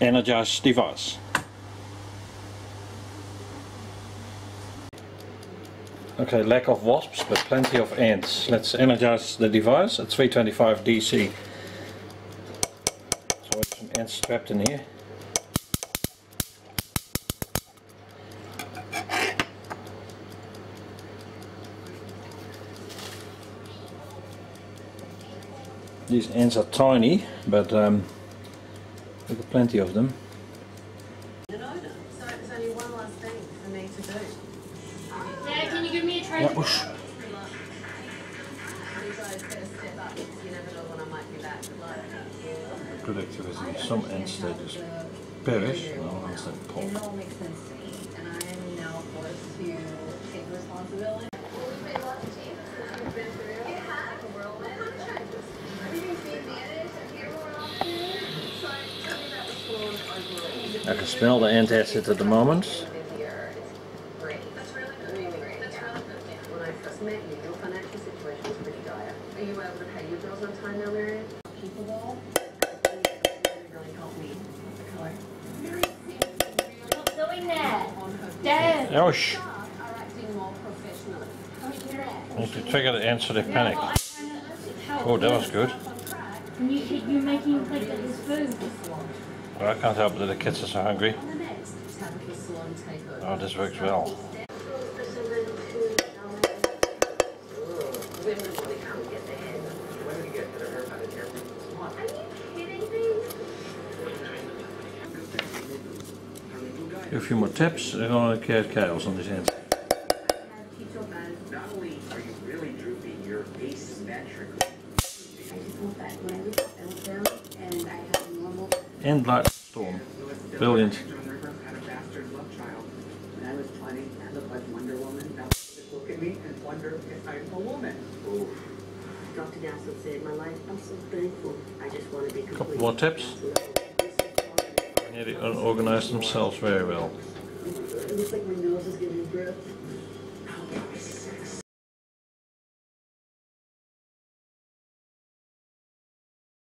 energize device. Okay, lack of wasps, but plenty of ants. Let's energize the device at 325 DC. So some ants trapped in here. These ants are tiny, but um, we've got plenty of them. an owner. So it's only one last thing for me to do. Dad, can you give me a tray? Yeah, whoosh. You guys better step up because you never know when I might be back. Like, Good activity. Some ants they just perish, and other ones they It pop. all makes sense to me, and I am now forced to take responsibility. I can smell the ant acid at the moment. great. That's really good. Really great. That's really good. When I first met you, your financial situation was pretty dire. Are you able to pay your bills on time now, Marion? Capable. Really helped me. Hello. Stop doing that. On her Dad. Ouch! staff are acting more professionally. I need to trigger the ants so they panic. Well, I'm trying to help. Oh, that was good. And you, you're making him think that there's food. But I can't help that the kids are so hungry. The next, Tabatha Salon takeover. Oh, this works well. Women really can't get their head. When did you get her haircut in here? What? Are you kidding me? A few more tips and dan krijg keils on this end. Keep your band. Not only are you really droopy, you're asymmetrical. And I have normal. And Black Storm. Brilliant. John River had a bastard love child. When I was 20, I looked like Wonder Woman. Now just look at me and wonder if I'm a woman. Ooh. Dr. Gassel saved my life. I'm so thankful. I just want to be Couple more tips. Yeah, they organize themselves very well. It looks like my nose is getting breath.